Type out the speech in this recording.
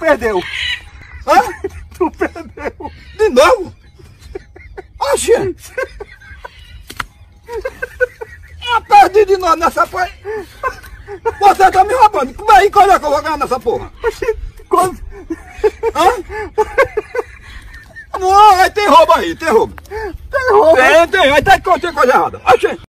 perdeu. Hã? Tu perdeu. De novo? Oxi! Eu perdi de novo nessa porra. Você tá me roubando. Como é, é que eu vou ganhar nessa porra? Quando... Hã? Não, aí tem roubo aí, tem roubo. Tem roubo. Tem, é? tem, aí tá que coisa errada. Oxi!